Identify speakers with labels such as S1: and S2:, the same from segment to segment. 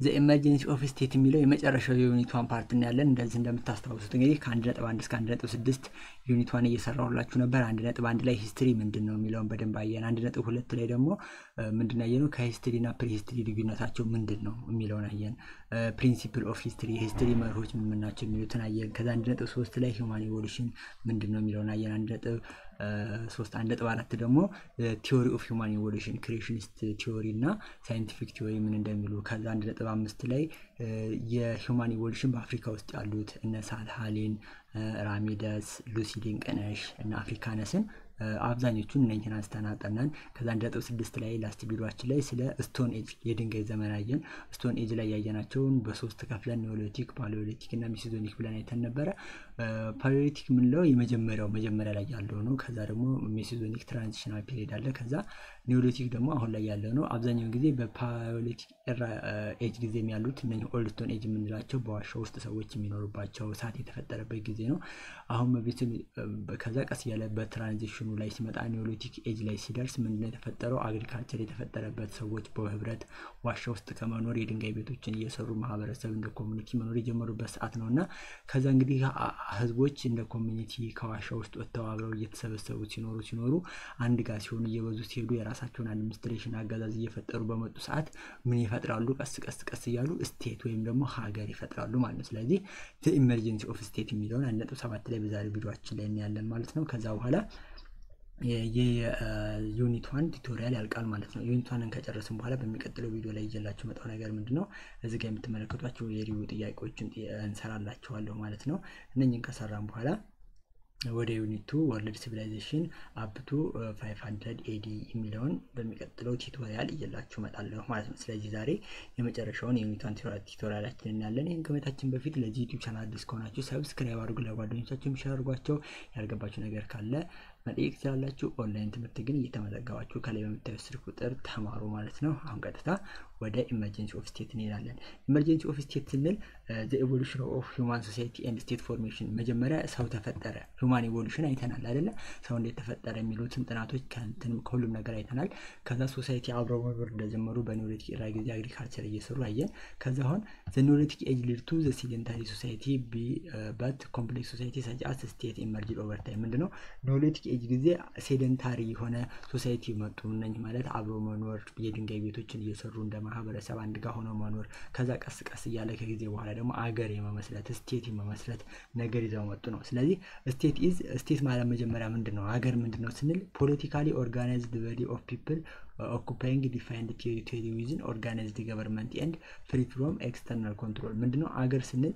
S1: the emergence of state የሚለው የመጨረሻው የ unit one part እናያለን። እንደዚህ እንደምታስታውሱት እንግዲህ ከአንድ ነጥብ አንድ እስከ አንድ ነጥብ ስድስት unit one እየሰራሁላችሁ ነበር። አንድ ነጥብ አንድ ላይ history ምንድን ነው የሚለውን በደንብ አየን። አንድ ነጥብ ሁለት ላይ ደግሞ ምንድን አየነው? ከ history እና prehistory ልዩነታቸው ምንድን ነው የሚለውን አየን። principle of history የ history መርሆች ምን ናቸው የሚሉትን አየን። ከዛ አንድ ነጥብ ሶስት ላይ human evolution ምንድን ነው የሚለውን አየን። አንድ ነጥብ ሶስት አንድ ነጥብ አራት ደግሞ theory of human evolution creationist theory እና scientific theory ምን እንደሚሉ ከዛ አንድ ነጥብ አምስት ላይ የ human evolution በአፍሪካ ውስጥ ያሉት እነ ሳሄላን፣ ራሚደስ፣ ሉሲ ድንቅነሽ እና አፍሪካነስን አብዛኞቹን እነኝህን አንስተን አጠናን። ከዛ አንድ ነጥብ ስድስት ላይ last ቪዲዮአችን ላይ ስለ stone age የድንጋይ ዘመን አየን። stone age ላይ ያየናቸውን በሶስት ከፍለን Neolithic፣ Paleolithic እና Mesozonic ብለን አይተን ነበረ። Paleolithic የምንለው የመጀመሪያው መጀመሪያ ላይ ያለው ነው። ከዛ ደግሞ Mesozonic transitional period አለ። ከዛ Neolithic ደግሞ አሁን ላይ ያለው ነው። አብዛኛውን ጊዜ በ Paleolithic age ጊዜ ያሉት እነ old age የምንላቸው በዋሻ ውስጥ ሰዎች የሚኖሩባቸው እሳት የተፈጠረበት ጊዜ ነው። አሁን ከዛ ቀስ እያለ በ transition ኡ ላይ ሲመጣ Neolithic age ላይ ሲደርስ ምንድነው የተፈጠረው? agriculture የተፈጠረበት ሰዎች በህብረት ዋሻ ውስጥ ከመኖር የድንጋይ ቤቶችን እየሰሩ ማህበረሰብ እንደ community መኖር የጀመሩበት ሰዓት ነው እና ከዛ እንግዲህ ህዝቦች እንደ community ከዋሻ ውስጥ ወጥተው አብረው እየተሰበሰቡ ሲኖሩ ሲኖሩ አንድ ጋር ሲሆኑ እየበዙ ሲሄዱ የራሳቸውን administration አገዛዝ እየፈጠሩ በመጡ ሰዓት ምን ይፈጥራሉ? ቀስ ቀስ ቀስ እያሉ state ወይም ደግሞ ሀገር ይፈጥራሉ ማለት ነው። ስለዚህ emergence of state የሚለውን አንድ ነጥብ ሰባት ላይ በዛሬ ቪዲዮአችን ላይ እናያለን ማለት ነው። ከዛ በኋላ የ unit one tutorial ያልቃል ማለት ነው። unit one ን ከጨረስን በኋላ በሚቀጥለው ቪዲዮ ላይ ይዤላችሁ የምመጣው ነገር ምንድን ነው እዚህ ጋር የምትመለከቷቸው የ review ጥያቄዎችን እሰራላችኋለሁ ማለት ነው። እነኝን ከሰራን በኋላ ወደ unit two world civilization up to 500 AD የሚለውን በሚቀጥለው tutorial ይዤላችሁ እመጣለሁ ማለት ነው። ስለዚህ ዛሬ የመጨረሻውን የ unit one tutorial ኣችንን እናያለን። ይህን ከማየታችን በፊት ለዚህ ዩቲዩብ ቻናል አዲስ ከሆናችሁ subscribe አድርጉ፣ ለጓደኞቻችሁ share አድርጓቸው። ያልገባችሁ ነገር ካለ መጠየቅ ትችላላችሁ። ኦንላይን ትምህርት ግን እየተመዘገባችሁ ከላይ በምታዩት ስልክ ቁጥር ተማሩ ማለት ነው። አሁን ቀጥታ ወደ emergence of state እንሄዳለን። emergence of state ስንል the evolution of human society and state formation፣ መጀመሪያ ሰው ተፈጠረ። human evolution አይተናል አይደለ? ሰው እንዴት ተፈጠረ የሚሉትን ጥናቶች ከሁሉም ነገር አይተናል። ከዛ society አብረው መኖር እንደጀመሩ በ Neolithic era ጊዜ agriculture እየሰሩ አየን። ከዛ አሁን the Neolithic age lead to the sedentary society but complex society such as state emerged over time ምንድነው Neolithic age ጊዜ sedentary የሆነ society መጡ። እነኝ ማለት አብሮ መኖር የድንጋይ ቤቶችን እየሰሩ እንደ ማህበረሰብ አንድ ጋር ሆነው መኖር። ከዛ ቀስ ቀስ እያለ ከጊዜ በኋላ ደግሞ አገር የመመስረት state የመመስረት ነገር ይዘው መጡ ነው። ስለዚህ state is state ማለት መጀመሪያ ምንድን ነው ሀገር ምንድን ነው ስንል politically organized body of people occupying defined territory with an organized government and free from external control። ምንድነው አገር ስንል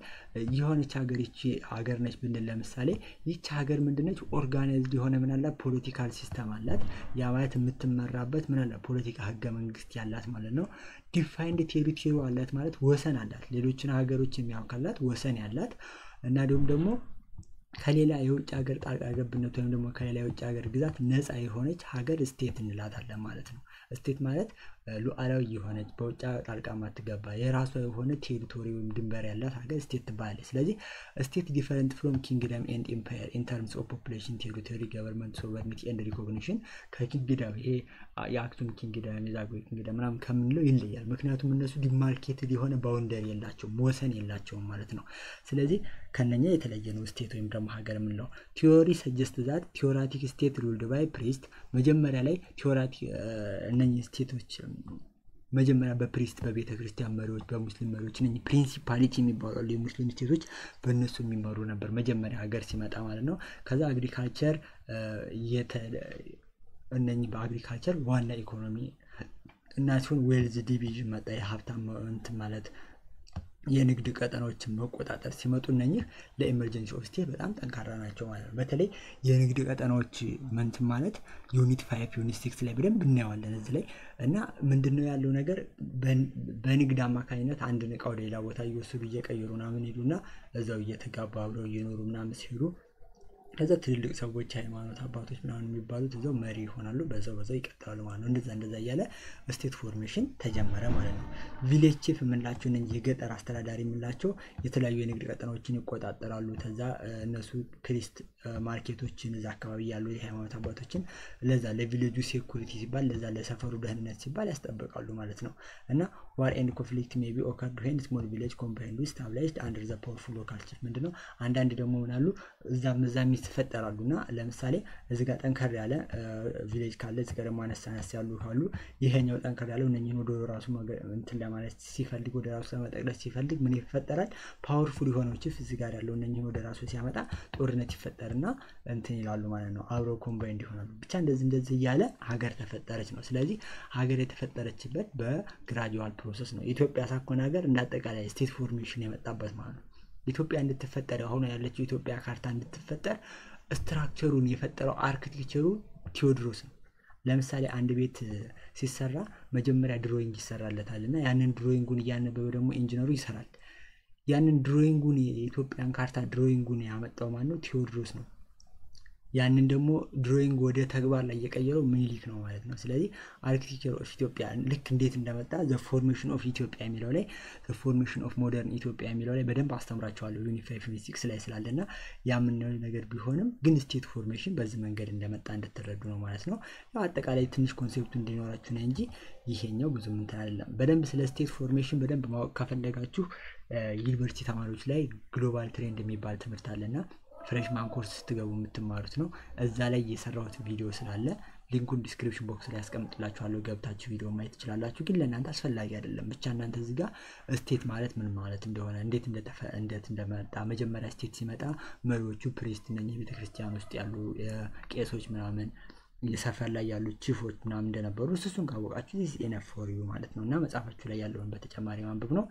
S1: የሆነች ሀገር ይቺ ሀገር ነች ብንል ለምሳሌ ይቺ ሀገር ምንድነች? organized የሆነ ምን? political system አላት። ያ ማለት የምትመራበት ምን አላት? ፖለቲካ ህገ መንግስት ያላት ማለት ነው። defined territory አላት ማለት ወሰን አላት። ሌሎችን ሀገሮች የሚያውቁላት ወሰን ያላት እና እንዲሁም ደግሞ ከሌላ የውጭ ሀገር ጣልቃ ገብነት ወይም ደግሞ ከሌላ የውጭ ሀገር ግዛት ነፃ የሆነች ሀገር state እንላታለን ማለት ነው። state ማለት ሉዓላዊ የሆነች በውጭ ጣልቃ ማትገባ የራሷ የሆነ territory ወይም ድንበር ያላት ሀገር state ትባላለች። ስለዚህ state different from kingdom and empire in terms of population፣ territory፣ government፣ sovereignty and recognition ከ kingdom ይሄ የአክሱም kingdom የዛጉዌ kingdom ምናምን ከምንለው ይለያል። ምክንያቱም እነሱ demarcated የሆነ boundary የላቸውም፣ ወሰን የላቸውም ማለት ነው። ስለዚህ ከነኛ የተለየ ነው state ወይም ደግሞ ሀገር የምንለው። theory suggest that theocratic state ruled by priest መጀመሪያ ላይ theocracy እነኚህ state ኦች መጀመሪያ በ priest በቤተ ክርስቲያን መሪዎች በሙስሊም መሪዎች እነ principality የሚባሉ የሙስሊም state ኦች በእነሱ የሚመሩ ነበር መጀመሪያ ሀገር ሲመጣ ማለት ነው። ከዛ agriculture እነኚህ በ agriculture ዋና ኢኮኖሚ እና ሲሆን wealth division መጣ የሀብታም እንትን ማለት የንግድ ቀጠናዎችን መቆጣጠር ሲመጡ እነኚህ ለ emergence of state በጣም ጠንካራ ናቸው ማለት ነው። በተለይ የንግድ ቀጠናዎች ምንትን ማለት unit five unit six ላይ በደንብ እናየዋለን እዚህ ላይ እና ምንድነው ያለው ነገር በንግድ አማካኝነት አንድን እቃ ወደ ሌላ ቦታ እየወሰዱ እየቀየሩ ምናምን ሄዱና እዛው እየተጋባ አብረው እየኖሩ ምናምን ሲሄዱ ከዛ ትልልቅ ሰዎች ሃይማኖት አባቶች ምናምን የሚባሉት እዛው መሪ ይሆናሉ። በዛው በዛው ይቀጥላሉ ማለት ነው። እንደዛ እንደዛ እያለ state formation ተጀመረ ማለት ነው። village chief የምንላቸው እነ የገጠር አስተዳዳሪ የምንላቸው የተለያዩ የንግድ ቀጠናዎችን ይቆጣጠራሉ። ከዛ እነሱ priest market ኦችን እዛ አካባቢ ያሉ የሃይማኖት አባቶችን ለዛ ለ village ኡ security ሲባል ለዛ ለሰፈሩ ደህንነት ሲባል ያስጠብቃሉ ማለት ነው። እና war and conflict maybe occurred when small village combined with stabilized under the powerful local chief ምንድነው አንዳንድ ደግሞ ምናሉ እዛም እዛም ይፈጠራሉ እና ለምሳሌ እዚህ ጋር ጠንከር ያለ village ካለ እዚህ ጋር ደግሞ አነስ ያሉ ካሉ ይሄኛው ጠንከር ያለው እነኝህን ወደ ራሱ እንትን ለማለት ሲፈልግ ወደ ራሱ ለመጠቅለስ ሲፈልግ ምን ይፈጠራል? powerful የሆነው chief እዚህ ጋር ያለው እነኝህን ወደ ራሱ ሲያመጣ ጦርነት ይፈጠርና እንትን ይላሉ ማለት ነው። አብረው combined ይሆናሉ። ብቻ እንደዚህ እንደዚህ እያለ ሀገር ተፈጠረች ነው። ስለዚህ ሀገር የተፈጠረችበት በ gradual process ነው። ኢትዮጵያ ሳትሆን ሀገር እንደ አጠቃላይ state formation የመጣበት ማለት ነው። ኢትዮጵያ እንድትፈጠር አሁን ያለችው ኢትዮጵያ ካርታ እንድትፈጠር structure ኡን የፈጠረው architecture ኡ ቴዎድሮስ ነው። ለምሳሌ አንድ ቤት ሲሰራ መጀመሪያ drawing ይሰራለታል እና ያንን drawing ኡን እያነበበ ደግሞ ኢንጂነሩ ይሰራል። ያንን drawing ኡን የኢትዮጵያን ካርታ drawing ኡን ያመጣው ማን ነው? ቴዎድሮስ ነው። ያንን ደግሞ drawing ወደ ተግባር ላይ እየቀየረው ምኒልክ ነው ማለት ነው። ስለዚህ architecture of Ethiopia ልክ እንዴት እንደመጣ the formation of Ethiopia የሚለው ላይ the formation of modern Ethiopia የሚለው ላይ በደንብ አስተምራቸዋለሁ unit five six ላይ ስላለና ያምነው ነገር ቢሆንም ግን state formation በዚህ መንገድ እንደመጣ እንድትረዱ ነው ማለት ነው። አጠቃላይ ትንሽ concept ኡ እንዲኖራችሁ ነው እንጂ ይሄኛው ብዙ እንትን አይደለም። በደንብ ስለ state formation በደንብ ማወቅ ከፈለጋችሁ ዩኒቨርሲቲ ተማሪዎች ላይ global trend የሚባል ትምህርት አለና freshman course ስትገቡ የምትማሩት ነው። እዛ ላይ የሰራሁት ቪዲዮ ስላለ link ኡን description box ላይ ያስቀምጥላችኋለሁ። ገብታችሁ ቪዲዮ ማየት ትችላላችሁ። ግን ለእናንተ አስፈላጊ አይደለም። ብቻ እናንተ እዚህ ጋር state ማለት ምን ማለት እንደሆነ እንዴት እንዴት እንደመጣ መጀመሪያ state ሲመጣ መሪዎቹ priest እነ ቤተክርስቲያን ውስጥ ያሉ ቄሶች ምናምን የሰፈር ላይ ያሉ chief ኦች ምናምን እንደነበሩ እሱን ካወቃችሁ this enough for you ማለት ነው። እና መጽሐፋችሁ ላይ ያለውን በተጨማሪ ማንበብ ነው።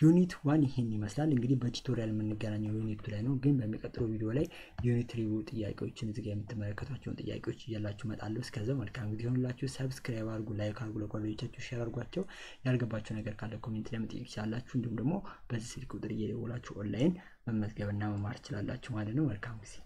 S1: unit one ይህን ይመስላል። እንግዲህ በ tutorial የምንገናኘው unit ኡ ላይ ነው። ግን በሚቀጥለው ቪዲዮ ላይ unit review ጥያቄዎችን እዚጋ የምትመለከቷቸውን ጥያቄዎች እያላችሁ እመጣለሁ። እስከዛው መልካም ጊዜ ሆኑላችሁ። subscribe አድርጉ፣ like አድርጉ፣ ለጓደኞቻችሁ share አድርጓቸው። ያልገባቸው ነገር ካለ comment ላይ መጠየቅ ትችላላችሁ። እንዲሁም ደግሞ በዚህ ስልክ ቁጥር እየደወላችሁ ኦንላይን መመዝገብና መማር ትችላላችሁ ማለት ነው። መልካም ጊዜ